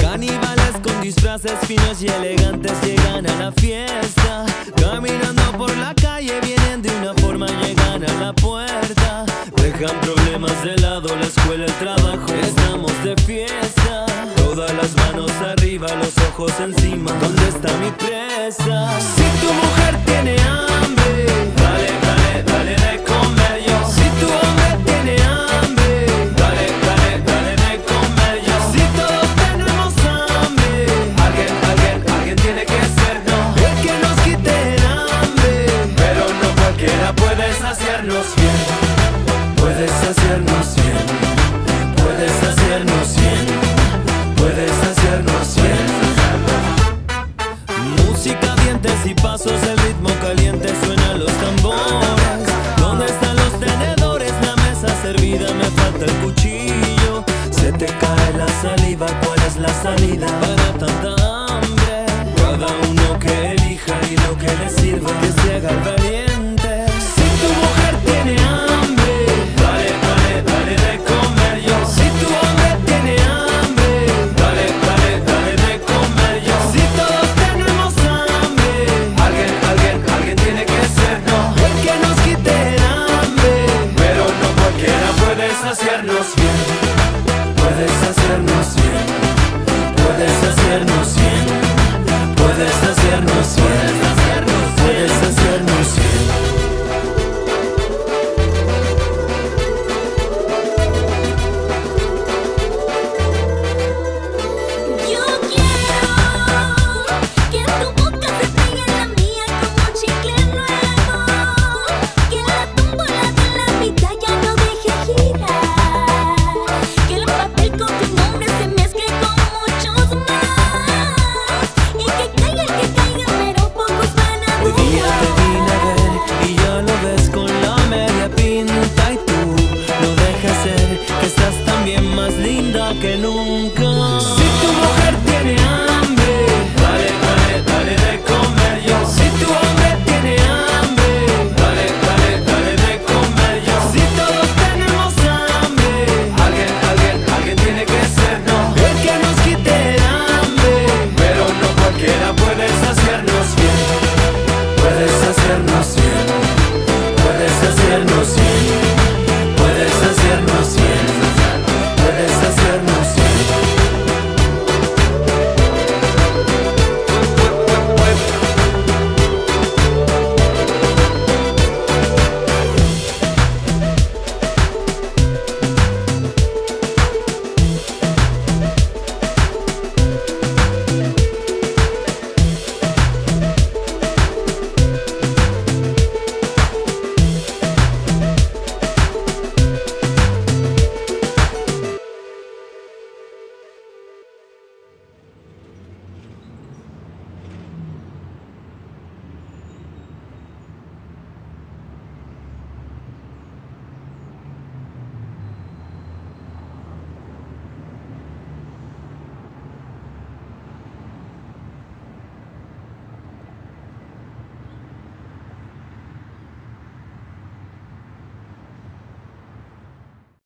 Caníbales con disfraces finos y elegantes llegan a la fiesta. Caminando por la calle vienen de una forma, llegan a la puerta. Dejan problemas de lado, la escuela, el trabajo, estamos de fiesta. Las manos arriba, los ojos encima. ¿Dónde está mi presa? Si tu mujer tiene la salida.